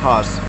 Pause.